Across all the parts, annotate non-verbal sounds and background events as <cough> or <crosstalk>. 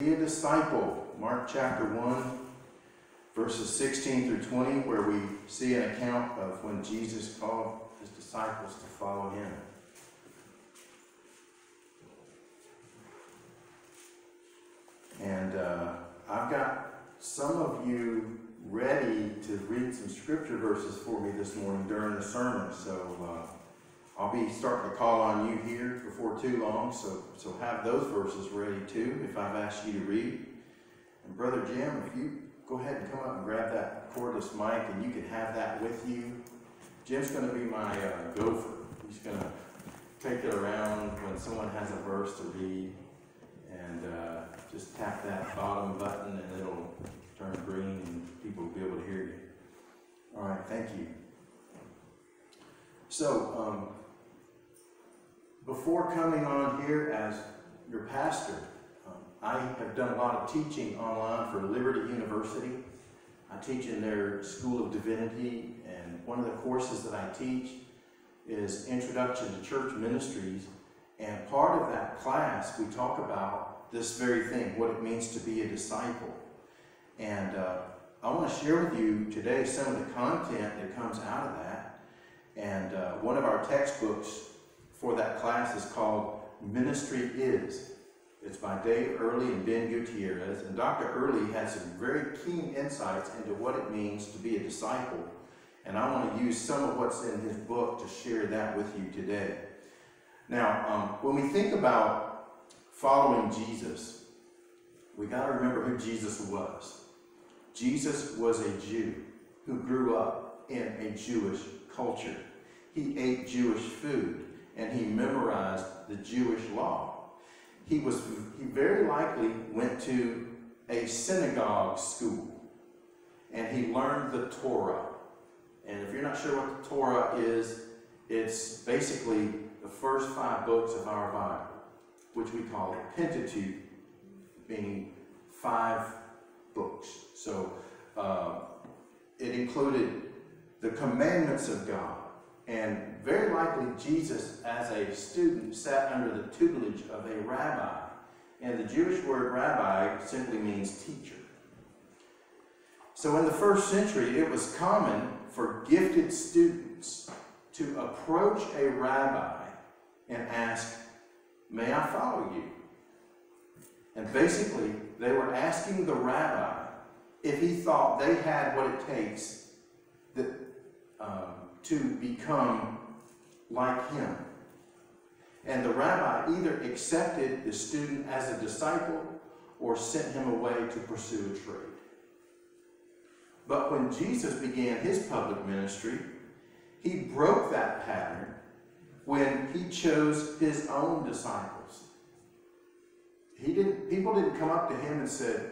Be a disciple, Mark chapter 1, verses 16 through 20, where we see an account of when Jesus called his disciples to follow him. And uh, I've got some of you ready to read some scripture verses for me this morning during the sermon. So uh, I'll be starting to call on you here before too long. So, so have those verses ready too if I've asked you to read. And Brother Jim, if you go ahead and come up and grab that cordless mic and you can have that with you. Jim's going to be my uh, gopher. He's going to take it around when someone has a verse to read and uh, just tap that bottom button and it'll turn green and people will be able to hear you. All right, thank you. So, um, before coming on here as your pastor, um, I have done a lot of teaching online for Liberty University. I teach in their School of Divinity, and one of the courses that I teach is Introduction to Church Ministries. And part of that class, we talk about this very thing, what it means to be a disciple. And uh, I want to share with you today some of the content that comes out of that. And uh, one of our textbooks for that class is called Ministry Is. It's by Dave Earley and Ben Gutierrez. And Dr. Earley has some very keen insights into what it means to be a disciple. And I want to use some of what's in his book to share that with you today. Now, um, when we think about following Jesus, we got to remember who Jesus was. Jesus was a Jew who grew up in a Jewish culture. He ate Jewish food and he memorized the Jewish law. He was he very likely went to a synagogue school and he learned the Torah. And if you're not sure what the Torah is, it's basically the first five books of our Bible, which we call the Pentateuch, meaning five books. So uh, it included the commandments of God. And very likely Jesus, as a student, sat under the tutelage of a rabbi. And the Jewish word rabbi simply means teacher. So in the first century, it was common for gifted students to approach a rabbi and ask, May I follow you? And basically, they were asking the rabbi if he thought they had what it takes that, um, to become like him. And the rabbi either accepted the student as a disciple or sent him away to pursue a trade. But when Jesus began his public ministry, he broke that pattern when he chose his own disciples. He didn't, people didn't come up to him and said,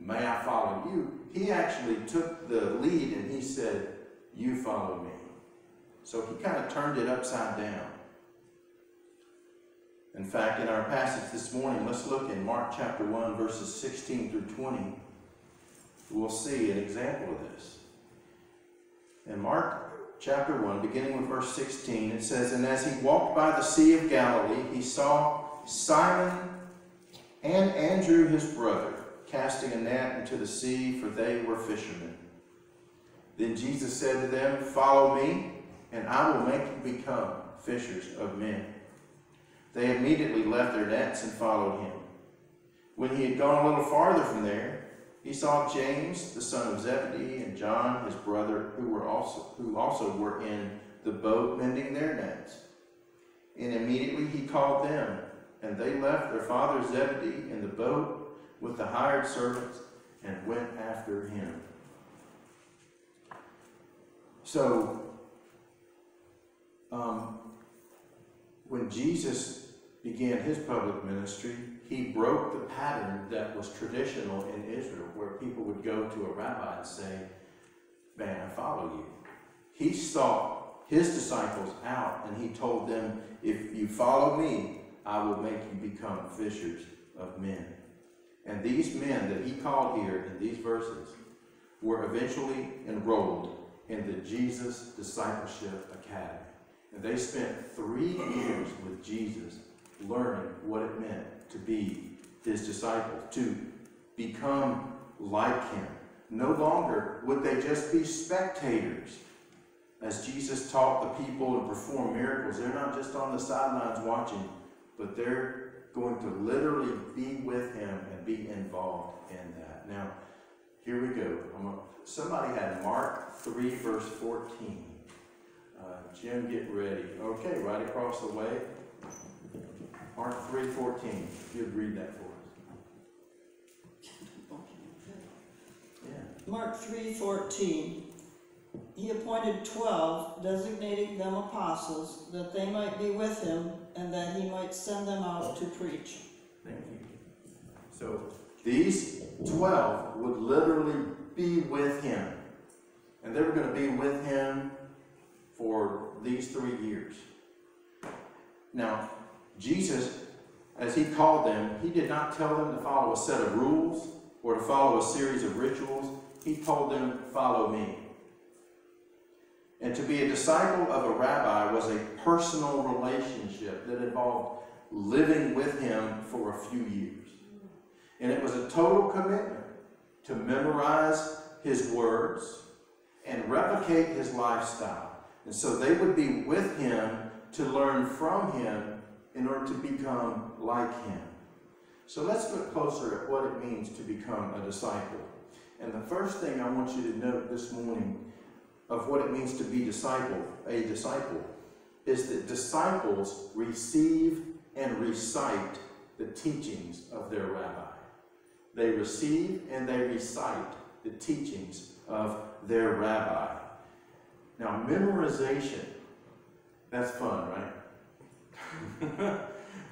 May I follow you? He actually took the lead and he said, You follow me. So he kind of turned it upside down. In fact, in our passage this morning, let's look in Mark chapter 1, verses 16 through 20. We'll see an example of this. In Mark chapter 1, beginning with verse 16, it says, And as he walked by the Sea of Galilee, he saw Simon and Andrew his brother casting a net into the sea, for they were fishermen. Then Jesus said to them, Follow me, and I will make you become fishers of men. They immediately left their nets and followed him. When he had gone a little farther from there, he saw James, the son of Zebedee, and John, his brother, who were also who also were in the boat mending their nets. And immediately he called them, and they left their father Zebedee in the boat with the hired servants and went after him. So, um, when Jesus began his public ministry, he broke the pattern that was traditional in Israel, where people would go to a rabbi and say, Man, I follow you. He sought his disciples out and he told them, If you follow me, I will make you become fishers of men. And these men that he called here in these verses were eventually enrolled in the Jesus Discipleship Academy. And they spent three years with Jesus learning what it meant to be his disciples, to become like him. No longer would they just be spectators. As Jesus taught the people and performed miracles, they're not just on the sidelines watching, but they're going to literally be with him and be involved in that. Now, here we go. Somebody had Mark 3, verse 14. Uh, Jim, get ready. Okay, right across the way. Mark 3.14, If you'd read that for us. Yeah. Mark three fourteen. He appointed twelve, designating them apostles, that they might be with him, and that he might send them out to preach. Thank you. So these 12 would literally be with him. And they were going to be with him for these three years. Now, Jesus, as he called them, he did not tell them to follow a set of rules or to follow a series of rituals. He told them, Follow me. And to be a disciple of a rabbi was a personal relationship that involved living with him for a few years. And it was a total commitment to memorize his words and replicate his lifestyle. And so they would be with him to learn from him in order to become like him. So let's look closer at what it means to become a disciple. And the first thing I want you to note this morning of what it means to be disciple, a disciple, is that disciples receive and recite the teachings of their rabbi. They receive and they recite the teachings of their rabbi. Now, memorization, that's fun, right? <laughs>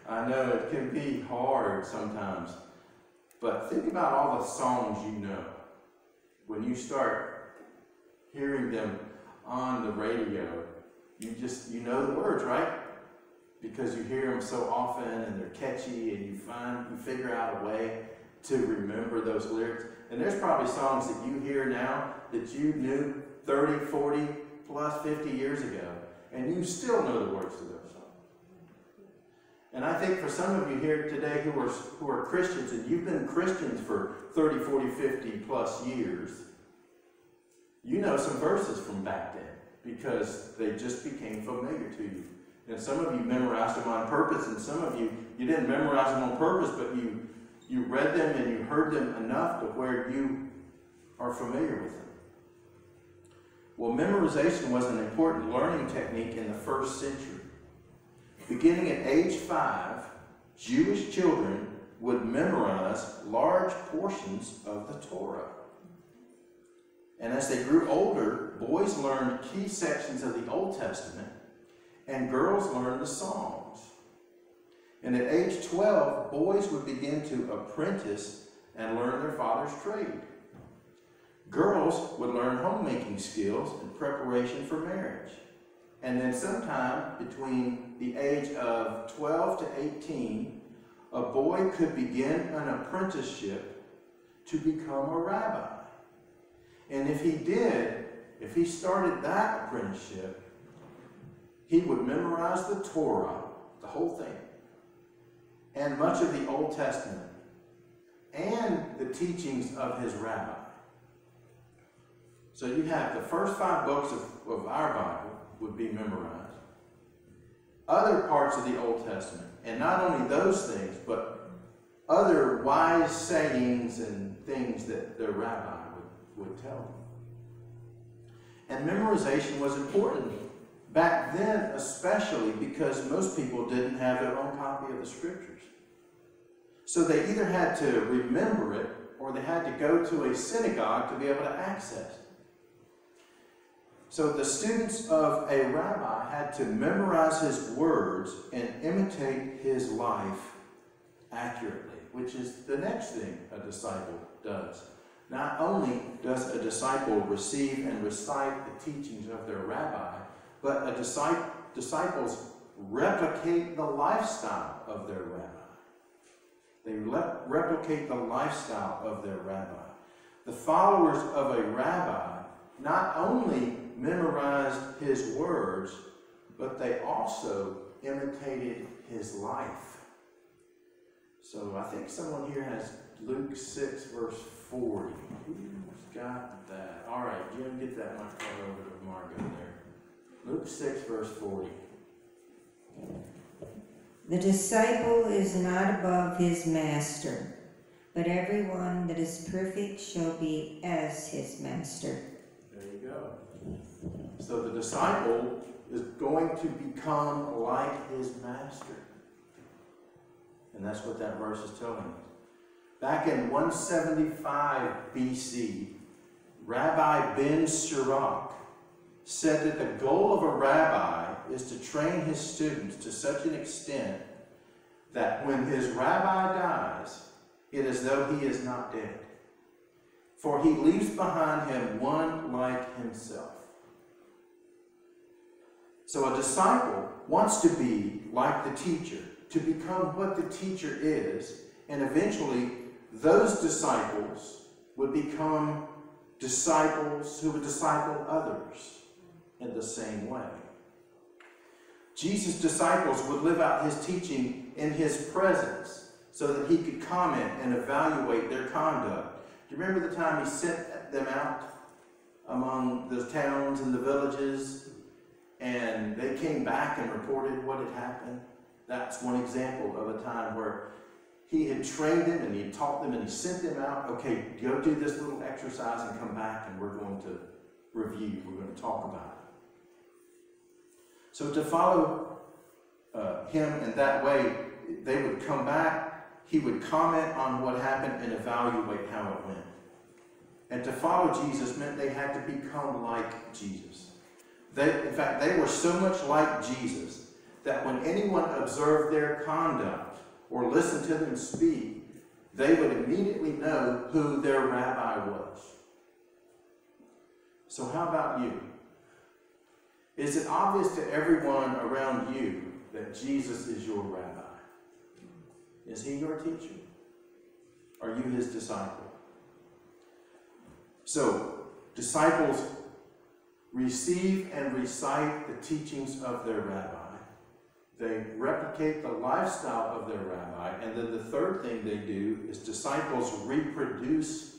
I know it can be hard sometimes, but think about all the songs you know. When you start hearing them on the radio, you just, you know the words, right? Because you hear them so often and they're catchy and you find, you figure out a way to remember those lyrics. And there's probably songs that you hear now that you knew 30, 40, plus 50 years ago, and you still know the words to those songs. And I think for some of you here today who are, who are Christians, and you've been Christians for 30, 40, 50 plus years, you know some verses from back then because they just became familiar to you. And some of you memorized them on purpose, and some of you, you didn't memorize them on purpose, but you you read them and you heard them enough to where you are familiar with them. Well, memorization was an important learning technique in the first century. Beginning at age five, Jewish children would memorize large portions of the Torah. And as they grew older, boys learned key sections of the Old Testament, and girls learned the Psalms. And at age 12, boys would begin to apprentice and learn their father's trade. Girls would learn homemaking skills in preparation for marriage. And then sometime between the age of 12 to 18, a boy could begin an apprenticeship to become a rabbi. And if he did, if he started that apprenticeship, he would memorize the Torah, the whole thing and much of the Old Testament and the teachings of his rabbi. So you have the first five books of, of our Bible would be memorized. Other parts of the Old Testament, and not only those things, but other wise sayings and things that their rabbi would, would tell them. And memorization was important back then, especially because most people didn't have their own copy of the scriptures. So they either had to remember it or they had to go to a synagogue to be able to access it. So the students of a rabbi had to memorize his words and imitate his life accurately, which is the next thing a disciple does. Not only does a disciple receive and recite the teachings of their rabbi, but a disciple, disciples replicate the lifestyle of their rabbi. They replicate the lifestyle of their rabbi. The followers of a rabbi not only memorized his words, but they also imitated his life. So I think someone here has Luke six verse forty. Who's got that? All right, Jim, get that microphone over to Margot there. Luke six verse forty. The disciple is not above his master, but everyone that is perfect shall be as his master. There you go. So the disciple is going to become like his master. And that's what that verse is telling us. Back in 175 BC, Rabbi Ben Sirach said that the goal of a rabbi is to train his students to such an extent that when his rabbi dies, it is though he is not dead. For he leaves behind him one like himself. So a disciple wants to be like the teacher, to become what the teacher is, and eventually those disciples would become disciples who would disciple others in the same way. Jesus' disciples would live out his teaching in his presence so that he could comment and evaluate their conduct. You remember the time he sent them out among the towns and the villages and they came back and reported what had happened? That's one example of a time where he had trained them and he taught them and he sent them out. Okay, go do this little exercise and come back and we're going to review. We're going to talk about it. So to follow uh, him in that way, they would come back, he would comment on what happened and evaluate how it went. And to follow Jesus meant they had to become like Jesus. They, in fact, they were so much like Jesus that when anyone observed their conduct or listened to them speak, they would immediately know who their rabbi was. So, how about you? Is it obvious to everyone around you that Jesus is your rabbi? Is he your teacher? Are you his disciple? So, disciples receive and recite the teachings of their rabbi. They replicate the lifestyle of their rabbi. And then the third thing they do is disciples reproduce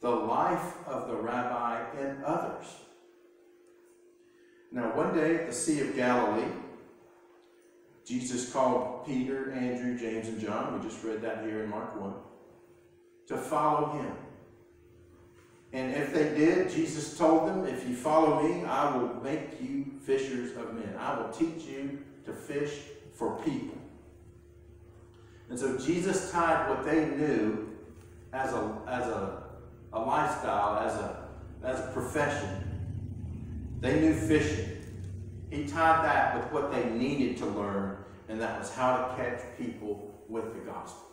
the life of the rabbi in others. Now, one day at the Sea of Galilee, Jesus called Peter, Andrew, James, and John, we just read that here in Mark 1, to follow him. And if they did, Jesus told them, If you follow me, I will make you fishers of men. I will teach you to fish for people. And so Jesus tied what they knew as a, as a, a lifestyle, as a, as a profession. They knew fishing. He tied that with what they needed to learn, and that was how to catch people with the gospel.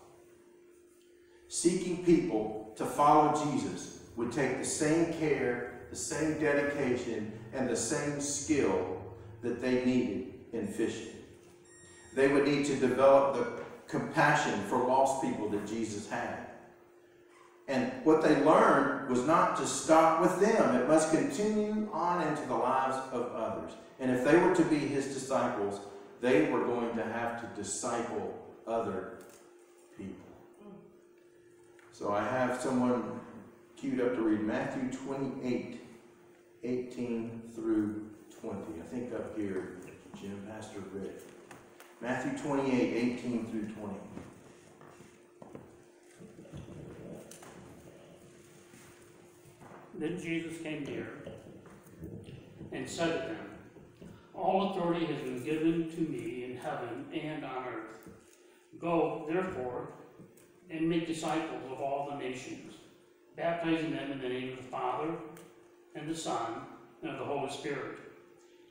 Seeking people to follow Jesus would take the same care, the same dedication, and the same skill that they needed in fishing. They would need to develop the compassion for lost people that Jesus had. And what they learned was not to stop with them, it must continue on into the lives of others. And if they were to be his disciples, they were going to have to disciple other people. So I have someone queued up to read Matthew 28, 18 through 20. I think up here, Jim, Pastor Rick. Matthew 28, 18 through 20. Then Jesus came near and said to them, All authority has been given to me in heaven and on earth. Go, therefore, and make disciples of all the nations, baptizing them in the name of the Father, and the Son, and of the Holy Spirit,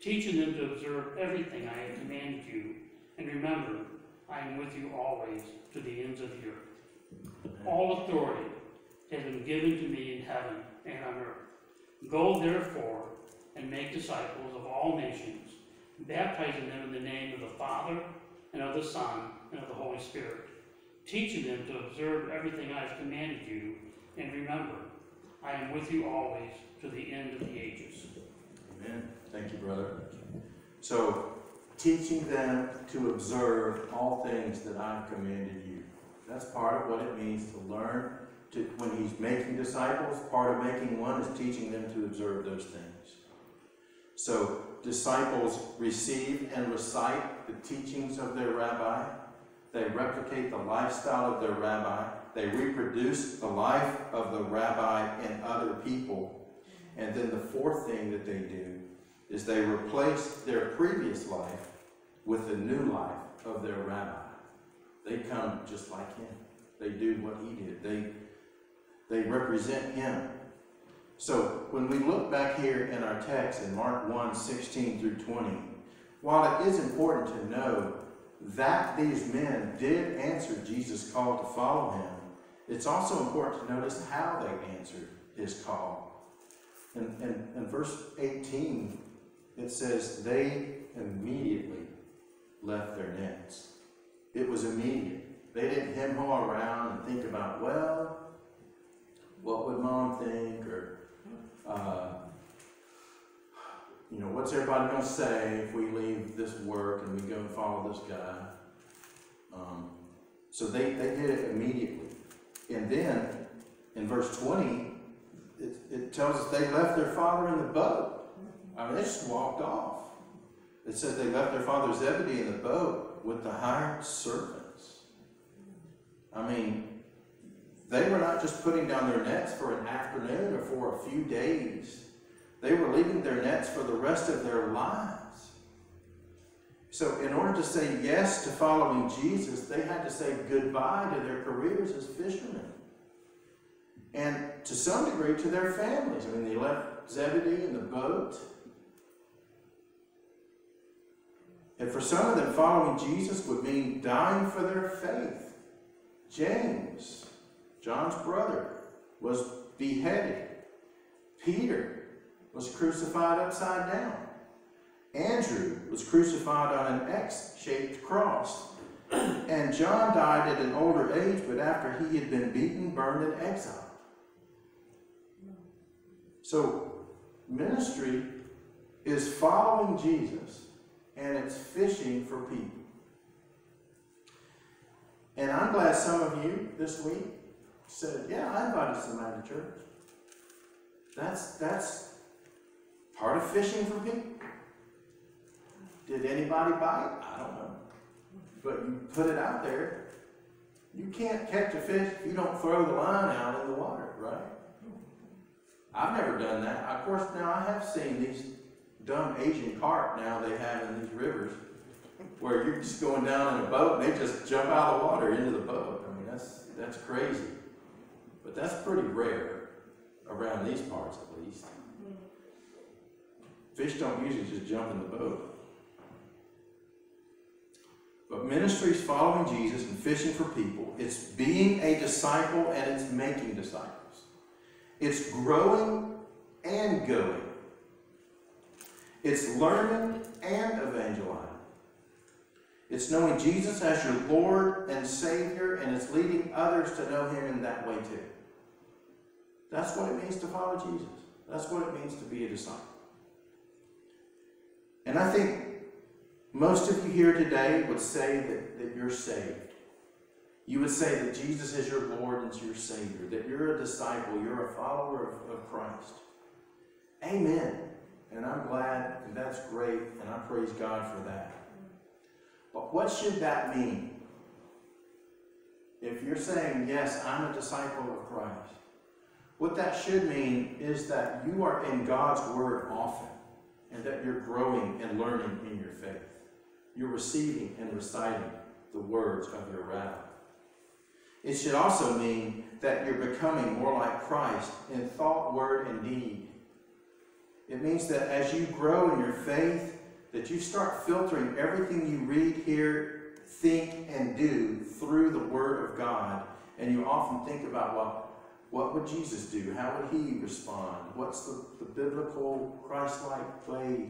teaching them to observe everything I have commanded you. And remember, I am with you always to the ends of the earth. All authority has been given to me in heaven and on earth. Go therefore and make disciples of all nations, baptizing them in the name of the Father and of the Son and of the Holy Spirit, teaching them to observe everything I have commanded you, and remember, I am with you always to the end of the ages. Amen. Thank you, brother. So, teaching them to observe all things that I've commanded you. That's part of what it means to learn. To, when he's making disciples, part of making one is teaching them to observe those things. So, disciples receive and recite the teachings of their rabbi. They replicate the lifestyle of their rabbi. They reproduce the life of the rabbi in other people. And then the fourth thing that they do is they replace their previous life with the new life of their rabbi. They come just like him. They do what he did. They, they represent him. So when we look back here in our text in Mark 1 16 through 20, while it is important to know that these men did answer Jesus' call to follow him, it's also important to notice how they answered his call. In, in, in verse 18, it says, They immediately left their nets. It was immediate. They didn't hem haw around and think about, well, what would mom think? Or, uh, you know, what's everybody going to say if we leave this work and we go and follow this guy? Um, so they, they did it immediately. And then in verse 20, it, it tells us they left their father in the boat. I mean, they just walked off. It says they left their father Zebedee in the boat with the hired servants. I mean, they were not just putting down their nets for an afternoon or for a few days. They were leaving their nets for the rest of their lives. So, in order to say yes to following Jesus, they had to say goodbye to their careers as fishermen. And to some degree, to their families. I mean, they left Zebedee in the boat. And for some of them, following Jesus would mean dying for their faith. James, John's brother, was beheaded. Peter was crucified upside down. Andrew was crucified on an X shaped cross. And John died at an older age, but after he had been beaten, burned, and exiled. So, ministry is following Jesus and it's fishing for people. And I'm glad some of you this week said, Yeah, I invited somebody to church. That's that's part of fishing for people. Did anybody bite? I don't know. But you put it out there. You can't catch a fish if you don't throw the line out in the water, right? I've never done that. Of course, now I have seen these dumb Asian carp now they have in these rivers where you're just going down in a boat and they just jump out of the water into the boat. I mean, that's, that's crazy. But that's pretty rare around these parts at least. Fish don't usually just jump in the boat. But ministry is following Jesus and fishing for people. It's being a disciple and it's making disciples. It's growing and going. It's learning and evangelizing. It's knowing Jesus as your Lord and Savior, and it's leading others to know Him in that way too. That's what it means to follow Jesus. That's what it means to be a disciple. And I think most of you here today would say that, that you're saved. You would say that Jesus is your Lord and your Savior, that you're a disciple, you're a follower of, of Christ. Amen. And I'm glad, and that's great, and I praise God for that. But what should that mean? If you're saying, yes, I'm a disciple of Christ, what that should mean is that you are in God's Word often, and that you're growing and learning in your faith. You're receiving and reciting the words of your rabbi. It should also mean that you're becoming more like Christ in thought, word, and deed. It means that as you grow in your faith, that you start filtering everything you read, hear, think, and do through the Word of God. And you often think about, well, what would Jesus do? How would he respond? What's the, the biblical, Christ-like way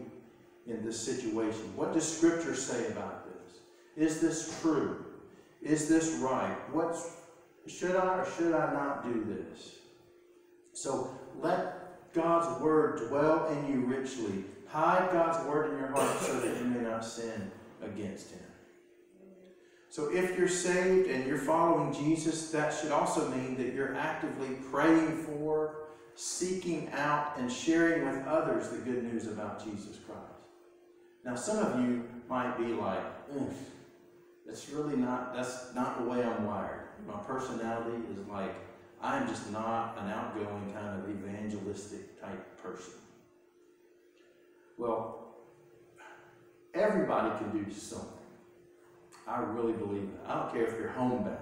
in this situation? What does Scripture say about this? Is this true? Is this right? What should I or should I not do this? So let God's word dwell in you richly. Hide God's word in your heart so that you may not sin against him. So if you're saved and you're following Jesus, that should also mean that you're actively praying for, seeking out, and sharing with others the good news about Jesus Christ. Now, some of you might be like, "Ugh, that's really not, that's not the way I'm wired. My personality is like, I'm just not an outgoing kind of evangelistic type person. Well, everybody can do something. I really believe that. I don't care if you're homebound.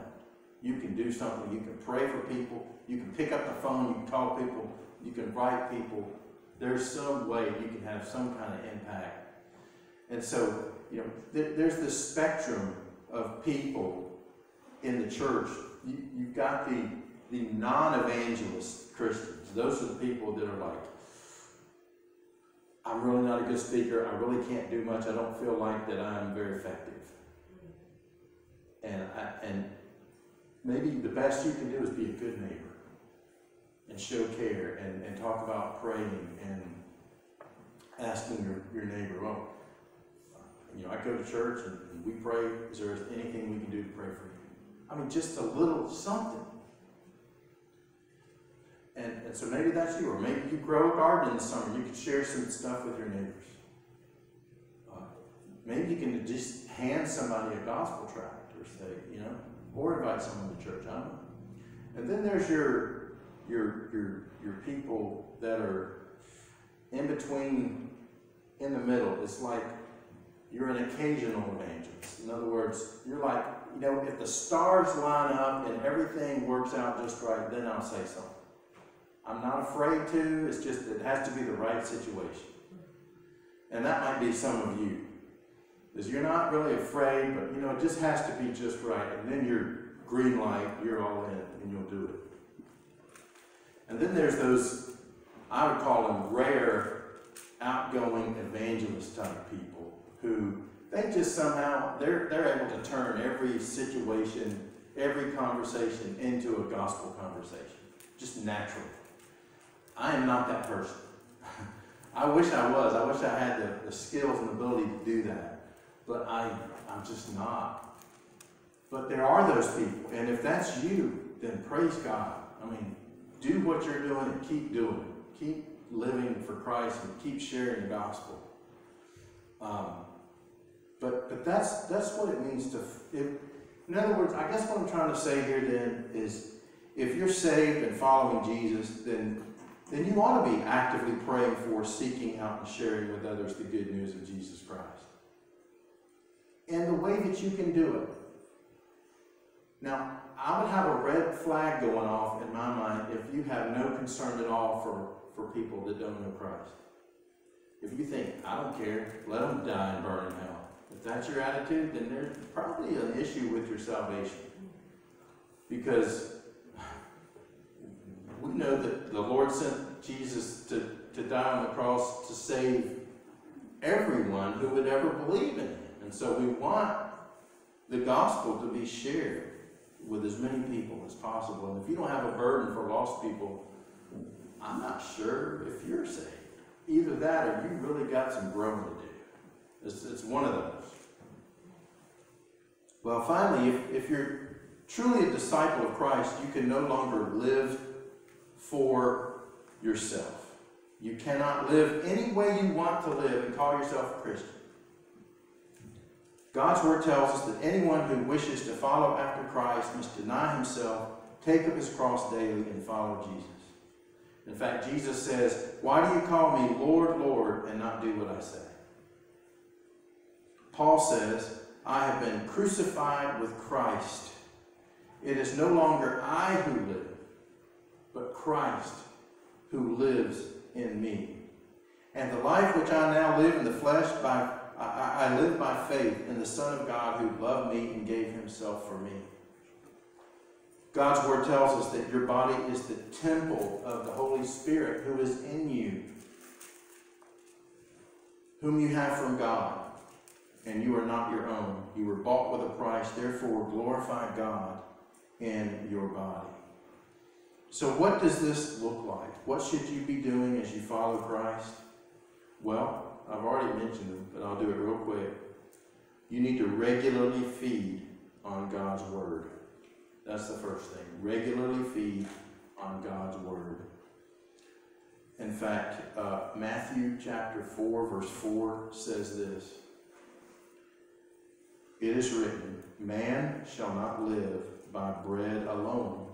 You can do something. You can pray for people. You can pick up the phone. You can call people. You can write people. There's some way you can have some kind of impact. And so, you know, there, there's this spectrum of people in the church. You, you've got the, the non-evangelist Christians. Those are the people that are like, I'm really not a good speaker. I really can't do much. I don't feel like that I'm very effective. And, I, and maybe the best you can do is be a good neighbor and show care and, and talk about praying and asking your, your neighbor, well, you know, I go to church and, and we pray. Is there anything we can do to pray for you? I mean, just a little something. And, and so maybe that's you, or maybe you grow a garden in the summer. You can share some stuff with your neighbors. Uh, maybe you can just hand somebody a gospel tract, say, you know, or invite someone to church. I don't know. And then there's your your your your people that are in between, in the middle. It's like you're an occasional evangelist. In other words, you're like, you know, if the stars line up and everything works out just right, then I'll say something. I'm not afraid to, it's just it has to be the right situation. And that might be some of you. Is you're not really afraid, but you know, it just has to be just right. And then you're green light, you're all in, and you'll do it. And then there's those, I would call them rare, outgoing evangelist type people who they just somehow they're they're able to turn every situation, every conversation into a gospel conversation. Just naturally. I am not that person. <laughs> I wish I was. I wish I had the, the skills and ability to do that. But I, I'm just not. But there are those people. And if that's you, then praise God. I mean, do what you're doing and keep doing it. Keep living for Christ and keep sharing the gospel. Um, but but that's that's what it means to. If, in other words, I guess what I'm trying to say here then is, if you're saved and following Jesus, then then you ought to be actively praying for, seeking out, and sharing with others the good news of Jesus Christ. And the way that you can do it. Now, I would have a red flag going off in my mind if you have no concern at all for, for people that don't know Christ. If you think, I don't care, let them die and burn in hell. If that's your attitude, then there's probably an issue with your salvation. Because we know that the Lord sent Jesus to, to die on the cross to save everyone who would ever believe in him. And so we want the gospel to be shared with as many people as possible. And if you don't have a burden for lost people, I'm not sure if you're saved. Either that or you really got some growing to do. It's, it's one of those. Well, finally, if, if you're truly a disciple of Christ, you can no longer live for yourself. You cannot live any way you want to live and call yourself a Christian. God's word tells us that anyone who wishes to follow after Christ must deny himself, take up his cross daily, and follow Jesus. In fact, Jesus says, Why do you call me Lord, Lord, and not do what I say? Paul says, I have been crucified with Christ. It is no longer I who live, but Christ who lives in me. And the life which I now live in the flesh, by I, I live by faith in the Son of God who loved me and gave himself for me. God's word tells us that your body is the temple of the Holy Spirit who is in you, whom you have from God, and you are not your own. You were bought with a price, therefore glorify God in your body. So, what does this look like? What should you be doing as you follow Christ? Well, I've already mentioned them, but I'll do it real quick. You need to regularly feed on God's Word. That's the first thing. Regularly feed on God's Word. In fact, uh, Matthew chapter 4, verse 4 says this It is written, Man shall not live by bread alone,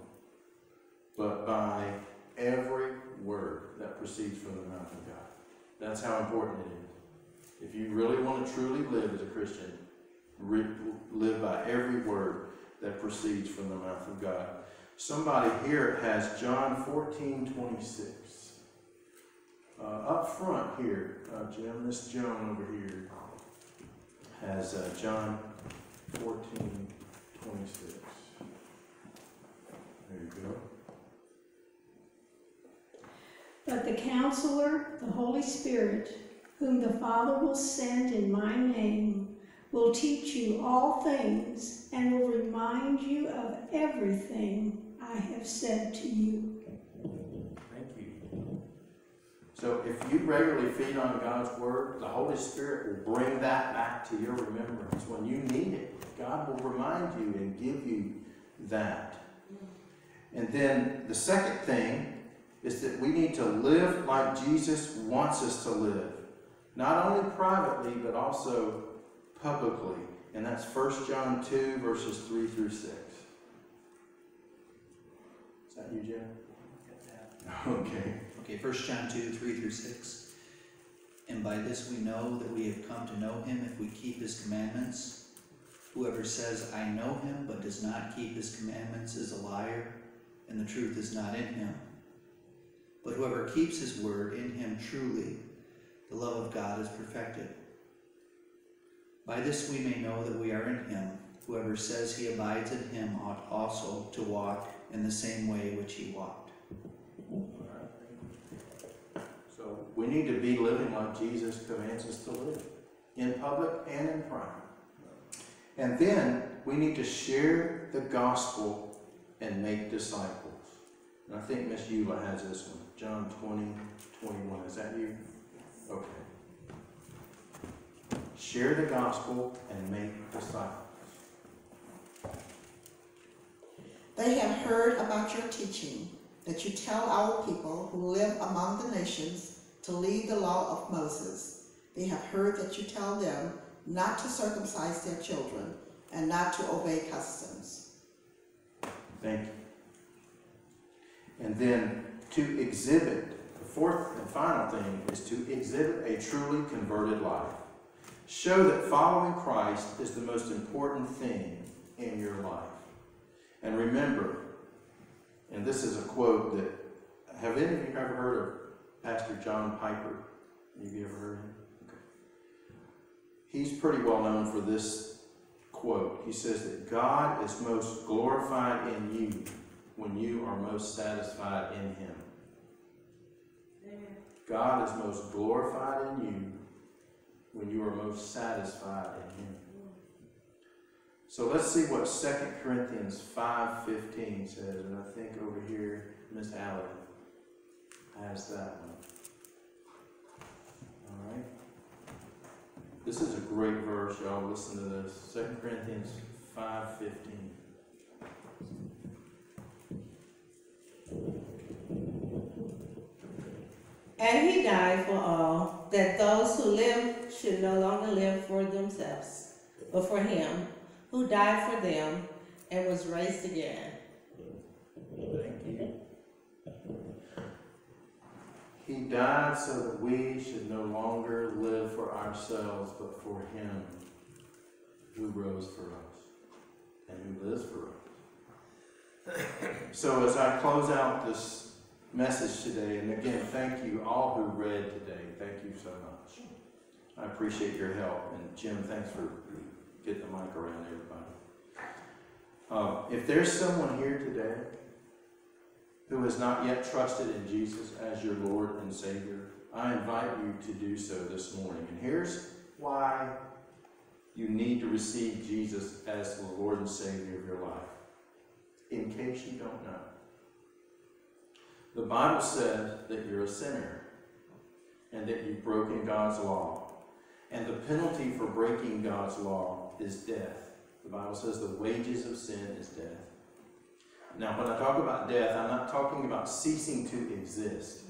but by every word that proceeds from the mouth of God. That's how important it is. If you really want to truly live as a Christian, live by every word that proceeds from the mouth of God. Somebody here has John 14, 26. Uh, up front here, uh, Jim, Miss Joan over here has uh, John 14, 26. There you go. But the counselor, the Holy Spirit, whom the Father will send in my name, will teach you all things and will remind you of everything I have said to you. Thank you. So if you regularly feed on God's Word, the Holy Spirit will bring that back to your remembrance when you need it. God will remind you and give you that. And then the second thing is that we need to live like Jesus wants us to live. Not only privately, but also publicly. And that's 1 John 2, verses 3 through 6. Is that you, Jim? Okay. Okay, First John 2, 3 through 6. And by this we know that we have come to know him if we keep his commandments. Whoever says, I know him, but does not keep his commandments is a liar, and the truth is not in him. But whoever keeps his word, in him truly the love of God is perfected. By this we may know that we are in him. Whoever says he abides in him ought also to walk in the same way which he walked. So we need to be living like Jesus commands us to live, in public and in private. And then we need to share the gospel and make disciples. And I think Miss Eula has this one, John 20, 21. Is that you? Okay. Share the gospel and make disciples. They have heard about your teaching, that you tell our people who live among the nations to leave the law of Moses. They have heard that you tell them not to circumcise their children and not to obey customs. Thank you. And then to exhibit, the fourth and final thing is to exhibit a truly converted life. Show that following Christ is the most important thing in your life. And remember, and this is a quote that, have any of you ever heard of Pastor John Piper? Have you ever heard of him? Okay. He's pretty well known for this quote. He says that God is most glorified in you when you are most satisfied in Him. God is most glorified in you when you are most satisfied in Him. So let's see what 2 Corinthians 5.15 says. And I think over here, Miss Allen has that one. All right. This is a great verse, y'all. Listen to this. 2 Corinthians 5.15. And he died for all, that those who live should no longer live for themselves, but for him who died for them and was raised again. Thank you. He died so that we should no longer live for ourselves, but for Him who rose for us and who lives for us. <coughs> So, as I close out this message today, and again, thank you all who read today. Thank you so much. I appreciate your help. And Jim, thanks for getting the mic around everybody. Uh, if there's someone here today who has not yet trusted in Jesus as your Lord and Savior, I invite you to do so this morning. And here's why you need to receive Jesus as the Lord and Savior of your life, in case you don't know. The Bible says that you're a sinner and that you've broken God's law. And the penalty for breaking God's law is death. The The Bible says the wages of sin is death. Now, when I talk about death, I'm not talking about ceasing to exist.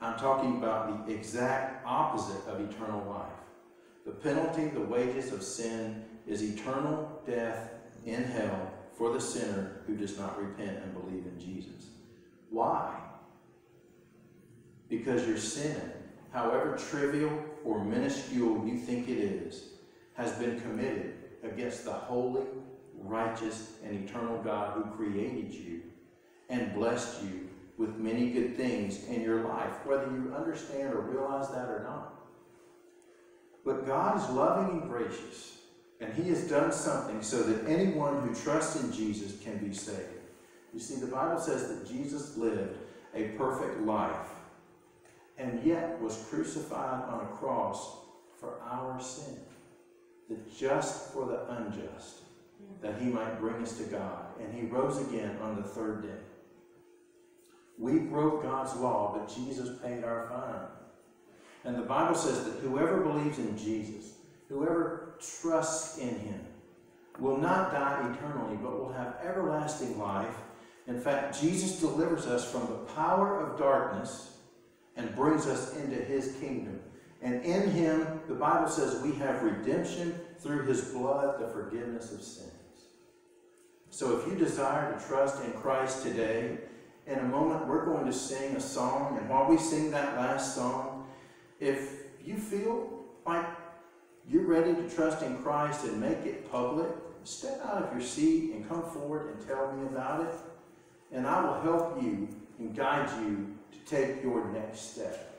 I'm talking about the exact opposite of eternal life. The penalty, the wages of sin, is eternal death in hell for the sinner who does not repent and believe in Jesus. Why? Because your sin, however trivial or minuscule you think it is, has been committed against the holy, righteous, and eternal God who created you and blessed you with many good things in your life, whether you understand or realize that or not. But God is loving and gracious, and He has done something so that anyone who trusts in Jesus can be saved. You see, the Bible says that Jesus lived a perfect life and yet was crucified on a cross for our sin, the just for the unjust, that He might bring us to God. And He rose again on the third day. We broke God's law, but Jesus paid our fine. And the Bible says that whoever believes in Jesus, whoever trusts in him, will not die eternally, but will have everlasting life. In fact, Jesus delivers us from the power of darkness and brings us into his kingdom. And in him, the Bible says we have redemption through his blood, the forgiveness of sins. So if you desire to trust in Christ today, in a moment we're going to sing a song. And while we sing that last song, if you feel like you're ready to trust in Christ and make it public, step out of your seat and come forward and tell me about it. And I will help you and guide you to take your next step.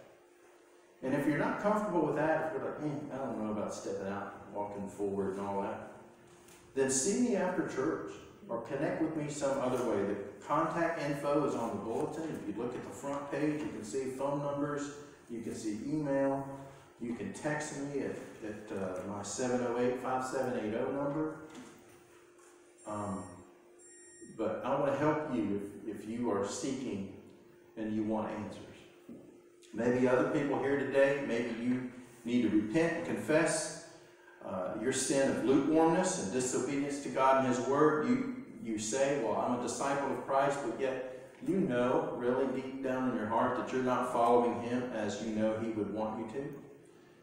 And if you're not comfortable with that, if you're like, I don't know about stepping out, walking forward and all that, then see me after church or connect with me some other way. The contact info is on the bulletin. If you look at the front page, you can see phone numbers, you can see email, you can text me at, at uh, my 708-5780 number. Um, but I want to help you if, if you are seeking and you want answers. Maybe other people here today, maybe you need to repent and confess uh, your sin of lukewarmness and disobedience to God and His Word. You, you say, Well, I'm a disciple of Christ, but yet you know really deep down in your heart that you're not following Him as you know He would want you to.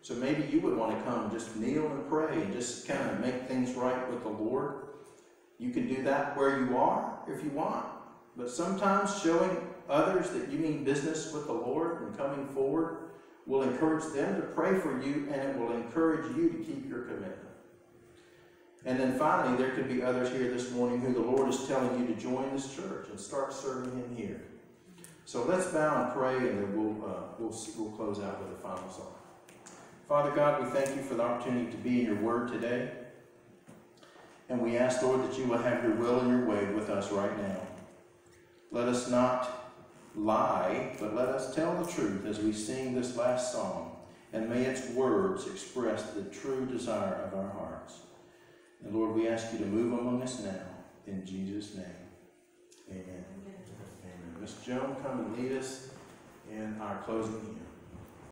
So maybe you would want to come and just kneel and pray and just kind of make things right with the Lord. You can do that where you are if you want. But sometimes showing others that you mean business with the Lord and coming forward will encourage them to pray for you and it will encourage you to keep your commitment. And then finally, there could be others here this morning who the Lord is telling you to join this church and start serving Him here. So let's bow and pray and then we'll, uh, we'll, we'll close out with a final song. Father God, we thank you for the opportunity to be in your word today. And we ask, Lord, that you will have your will and your way with us right now. Let us not lie, but let us tell the truth as we sing this last song. And may its words express the true desire of our hearts. And Lord, we ask you to move among us now. In Jesus' name. Amen. Amen. Miss Joan, come and lead us in our closing hymn.